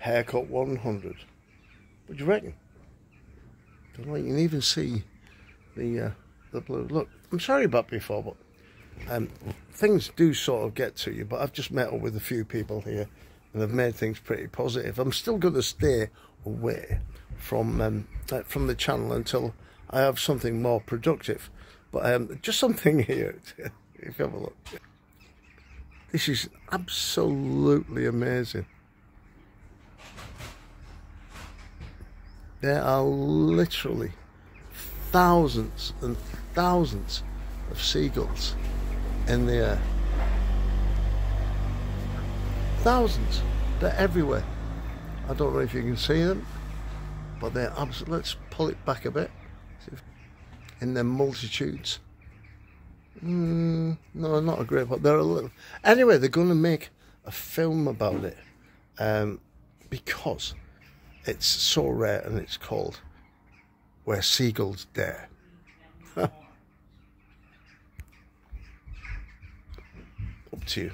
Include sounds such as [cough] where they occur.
haircut 100. What do you reckon? Don't like you can even see the uh, the blue. Look, I'm sorry about before, but um, things do sort of get to you. But I've just met up with a few people here, and I've made things pretty positive. I'm still going to stay away from um, uh, from the channel until I have something more productive. But um, just something [laughs] here. if you have a look, this is absolutely amazing. There are literally thousands and thousands of seagulls in the air. Thousands. They're everywhere. I don't know if you can see them, but they're absolutely. Let's pull it back a bit. In their multitudes. Mm, no, not a great, but they're a little. Anyway, they're going to make a film about it um, because it's so rare and it's called Where Seagulls Dare. [laughs] Up to you.